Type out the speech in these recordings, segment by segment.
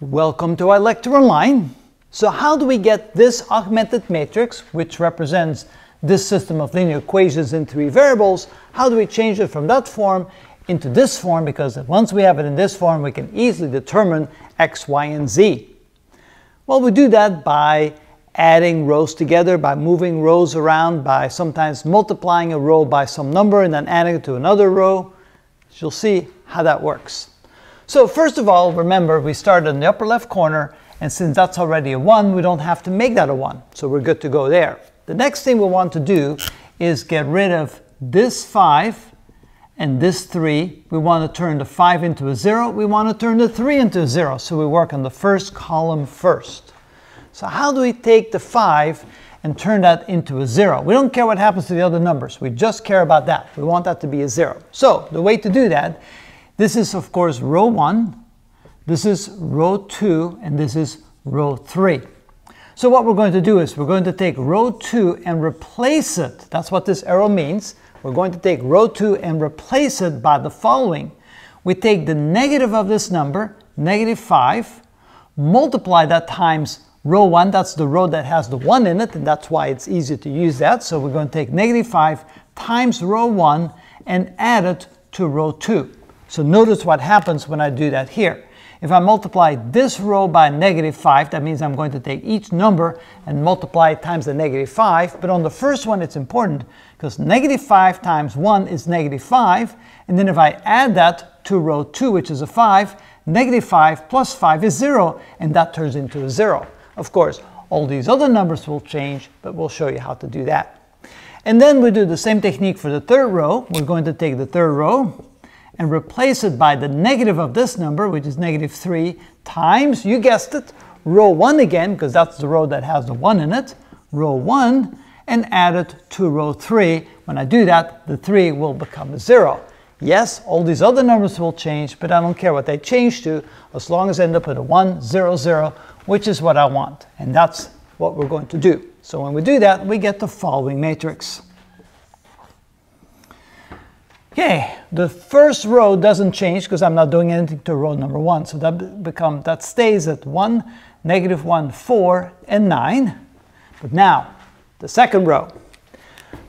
Welcome to iLecture Online. So how do we get this augmented matrix, which represents this system of linear equations in three variables, how do we change it from that form into this form? Because once we have it in this form, we can easily determine x, y, and z. Well, we do that by adding rows together, by moving rows around, by sometimes multiplying a row by some number and then adding it to another row. You'll see how that works. So first of all, remember we started in the upper left corner and since that's already a 1, we don't have to make that a 1. So we're good to go there. The next thing we want to do is get rid of this 5 and this 3. We want to turn the 5 into a 0. We want to turn the 3 into a 0. So we work on the first column first. So how do we take the 5 and turn that into a 0? We don't care what happens to the other numbers. We just care about that. We want that to be a 0. So the way to do that this is, of course, row 1, this is row 2, and this is row 3. So what we're going to do is we're going to take row 2 and replace it. That's what this arrow means. We're going to take row 2 and replace it by the following. We take the negative of this number, negative 5, multiply that times row 1. That's the row that has the 1 in it, and that's why it's easy to use that. So we're going to take negative 5 times row 1 and add it to row 2. So notice what happens when I do that here. If I multiply this row by negative 5, that means I'm going to take each number and multiply it times the negative 5. But on the first one, it's important because negative 5 times 1 is negative 5. And then if I add that to row 2, which is a 5, negative 5 plus 5 is 0, and that turns into a 0. Of course, all these other numbers will change, but we'll show you how to do that. And then we do the same technique for the third row. We're going to take the third row, and replace it by the negative of this number, which is negative 3, times, you guessed it, row 1 again, because that's the row that has the 1 in it, row 1, and add it to row 3. When I do that, the 3 will become a 0. Yes, all these other numbers will change, but I don't care what they change to, as long as I end up with a 1, 0, 0, which is what I want. And that's what we're going to do. So when we do that, we get the following matrix. Okay, the first row doesn't change because I'm not doing anything to row number one. So that become that stays at 1, negative 1, 4, and 9. But now, the second row.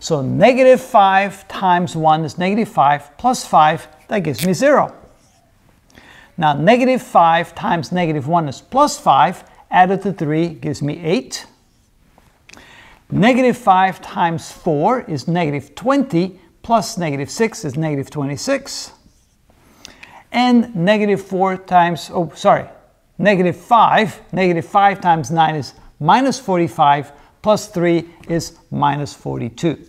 So negative 5 times 1 is negative 5 plus 5, that gives me 0. Now negative 5 times negative 1 is plus 5, added to 3 gives me 8. Negative 5 times 4 is negative 20, plus negative 6 is negative 26. And negative 4 times, oh, sorry, negative 5, negative 5 times 9 is minus 45, plus 3 is minus 42.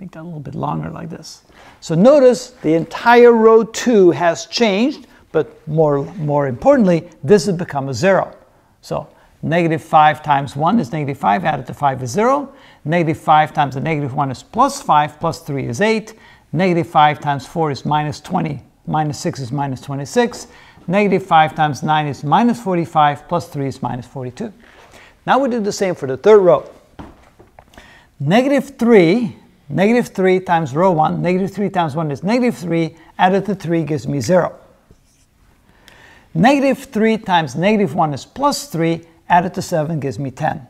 Make that a little bit longer like this. So notice the entire row 2 has changed, but more, more importantly, this has become a 0. So Negative 5 times 1 is negative 5, added to 5 is 0. Negative 5 times the negative 1 is plus 5, plus 3 is 8. Negative 5 times 4 is minus 20, minus 6 is minus 26. Negative 5 times 9 is minus 45, plus 3 is minus 42. Now we do the same for the third row. Negative 3, negative 3 times row 1, negative 3 times 1 is negative 3, added to 3 gives me 0. Negative 3 times negative 1 is plus 3, added to 7 gives me 10.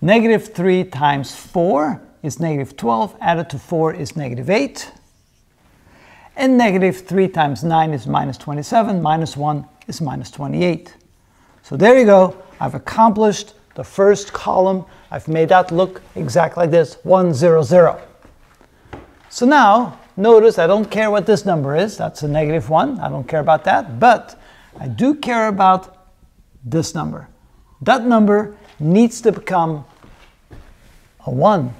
Negative 3 times 4 is negative 12, added to 4 is negative 8. And negative 3 times 9 is minus 27, minus 1 is minus 28. So there you go, I've accomplished the first column. I've made that look exactly like this, 1, 0, 0. So now, notice I don't care what this number is, that's a negative 1, I don't care about that, but I do care about this number. That number needs to become a 1.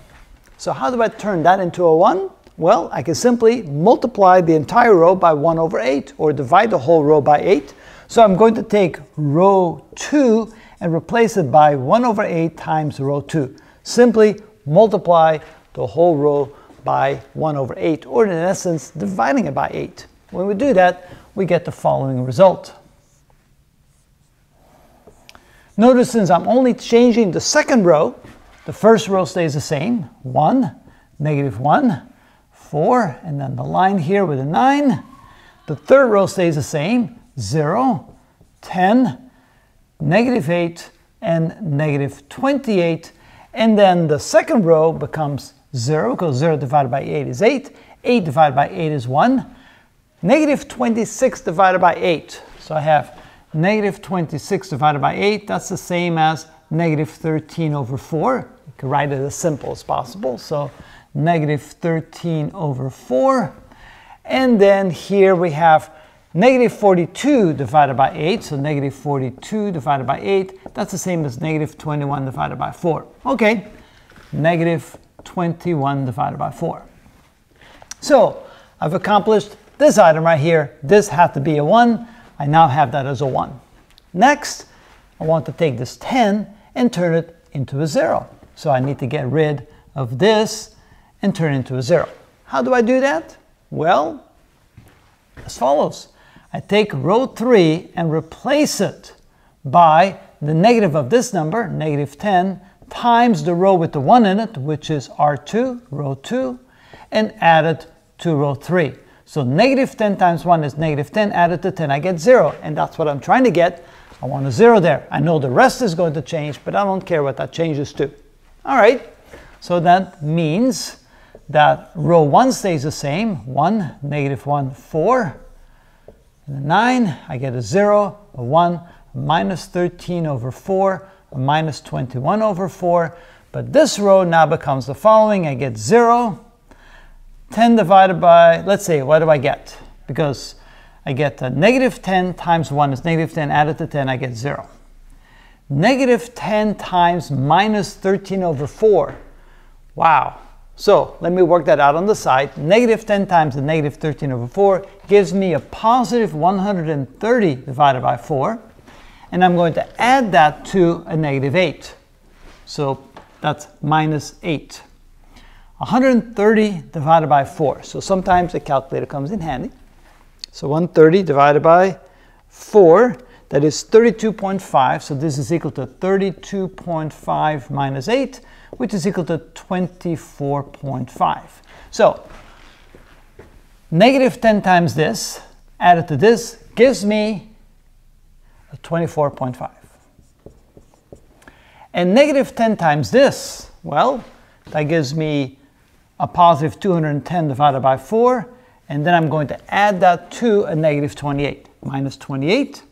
So how do I turn that into a 1? Well, I can simply multiply the entire row by 1 over 8 or divide the whole row by 8. So I'm going to take row 2 and replace it by 1 over 8 times row 2. Simply multiply the whole row by 1 over 8 or in essence dividing it by 8. When we do that, we get the following result. Notice since I'm only changing the second row, the first row stays the same. 1, negative 1, 4, and then the line here with a 9. The third row stays the same. 0, 10, negative 8, and negative 28. And then the second row becomes 0, because 0 divided by 8 is 8. 8 divided by 8 is 1. Negative 26 divided by 8. So I have negative 26 divided by 8. That's the same as negative 13 over 4. You can write it as simple as possible. So negative 13 over 4. And then here we have negative 42 divided by 8. So negative 42 divided by 8. That's the same as negative 21 divided by 4. Okay, negative 21 divided by 4. So I've accomplished this item right here. This had to be a 1. I now have that as a 1. Next, I want to take this 10 and turn it into a 0. So I need to get rid of this and turn it into a 0. How do I do that? Well, as follows. I take row 3 and replace it by the negative of this number, negative 10, times the row with the 1 in it, which is R2, row 2, and add it to row 3. So negative 10 times 1 is negative 10, added to 10, I get 0. And that's what I'm trying to get. I want a 0 there. I know the rest is going to change, but I don't care what that changes to. All right, so that means that row 1 stays the same. 1, negative 1, 4. And 9, I get a 0, a 1, a minus 13 over 4, a minus 21 over 4. But this row now becomes the following. I get 0, 10 divided by, let's see, what do I get? Because I get a negative 10 times 1 is negative 10, added to 10, I get 0. Negative 10 times minus 13 over 4. Wow. So let me work that out on the side. Negative 10 times the negative 13 over 4 gives me a positive 130 divided by 4. And I'm going to add that to a negative 8. So that's minus 8. 130 divided by 4. So sometimes a calculator comes in handy. So 130 divided by 4, that is 32.5. So this is equal to 32.5 minus 8, which is equal to 24.5. So negative 10 times this added to this gives me 24.5. And negative 10 times this, well, that gives me a positive 210 divided by 4, and then I'm going to add that to a negative 28, minus 28.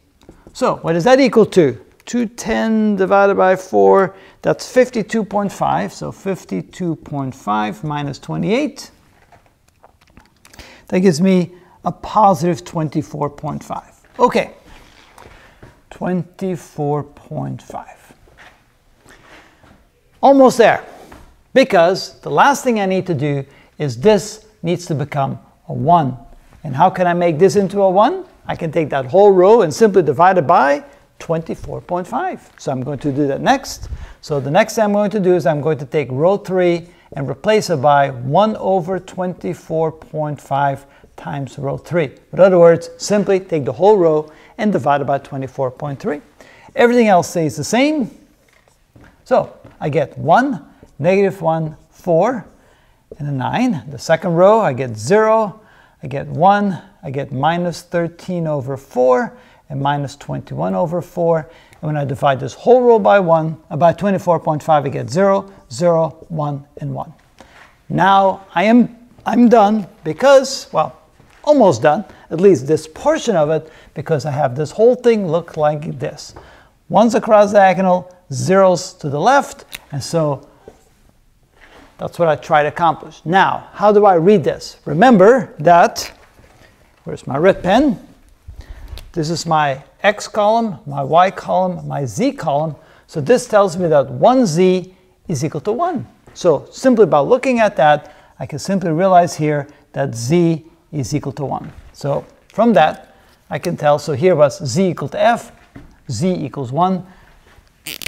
So what is that equal to? 210 divided by 4, that's 52.5, so 52.5 minus 28. That gives me a positive 24.5. Okay, 24.5. Almost there because the last thing I need to do is this needs to become a 1. And how can I make this into a 1? I can take that whole row and simply divide it by 24.5. So I'm going to do that next. So the next thing I'm going to do is I'm going to take row 3 and replace it by 1 over 24.5 times row 3. In other words, simply take the whole row and divide it by 24.3. Everything else stays the same. So I get 1 negative 1, 4, and a 9. The second row, I get 0, I get 1, I get minus 13 over 4, and minus 21 over 4. And when I divide this whole row by 1, uh, by 24.5, I get 0, 0, 1, and 1. Now I am I'm done because, well, almost done, at least this portion of it, because I have this whole thing look like this. Ones across the diagonal, zeros to the left, and so that's what I try to accomplish. Now, how do I read this? Remember that, where's my red pen? This is my x column, my y column, my z column. So this tells me that 1z is equal to 1. So simply by looking at that, I can simply realize here that z is equal to 1. So from that, I can tell, so here was z equal to f, z equals 1.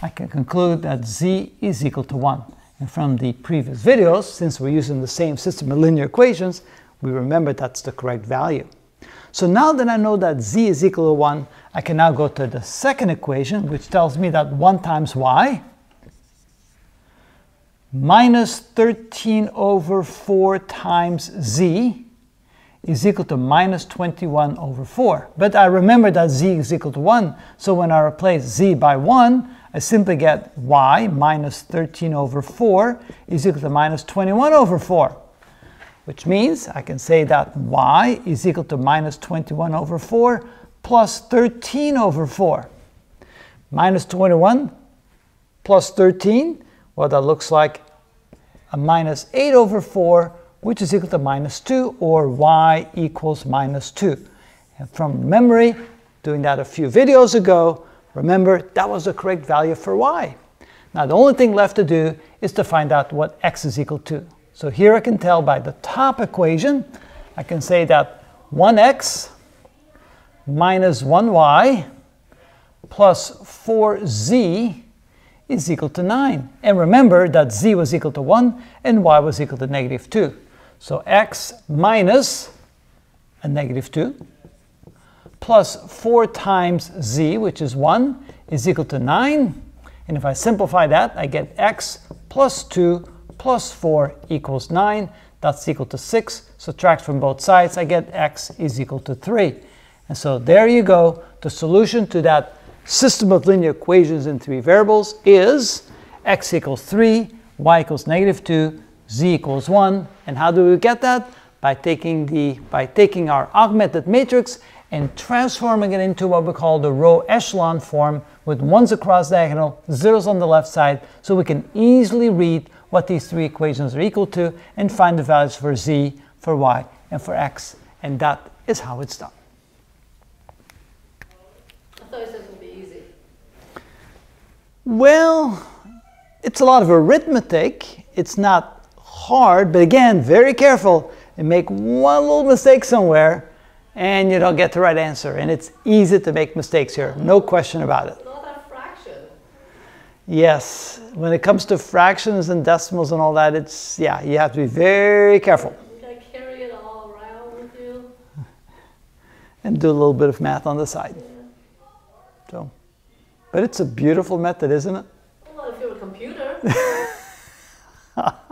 I can conclude that z is equal to 1. And from the previous videos, since we're using the same system of linear equations, we remember that's the correct value. So now that I know that z is equal to 1, I can now go to the second equation, which tells me that 1 times y minus 13 over 4 times z is equal to minus 21 over 4. But I remember that z is equal to 1, so when I replace z by 1, I simply get y minus 13 over 4 is equal to minus 21 over 4. Which means I can say that y is equal to minus 21 over 4 plus 13 over 4. Minus 21 plus 13, well that looks like a minus 8 over 4 which is equal to minus 2, or y equals minus 2. And from memory, doing that a few videos ago, remember that was the correct value for y. Now the only thing left to do is to find out what x is equal to. So here I can tell by the top equation, I can say that 1x minus 1y plus 4z is equal to 9. And remember that z was equal to 1 and y was equal to negative 2. So x minus a negative 2 plus 4 times z, which is 1, is equal to 9. And if I simplify that, I get x plus 2 plus 4 equals 9. That's equal to 6. Subtract from both sides, I get x is equal to 3. And so there you go. The solution to that system of linear equations in three variables is x equals 3, y equals negative 2, z equals 1. And how do we get that? By taking, the, by taking our augmented matrix and transforming it into what we call the row echelon form with ones across diagonal, zeros on the left side, so we can easily read what these three equations are equal to and find the values for z, for y, and for x. And that is how it's done. I thought you said it would be easy. Well, it's a lot of arithmetic. It's not hard, but again, very careful and make one little mistake somewhere and you don't get the right answer. And it's easy to make mistakes here, no question about it. Not a fraction. Yes, when it comes to fractions and decimals and all that, it's, yeah, you have to be very careful. You gotta carry it all around with you. And do a little bit of math on the side. So, but it's a beautiful method, isn't it? Well, if you're a computer.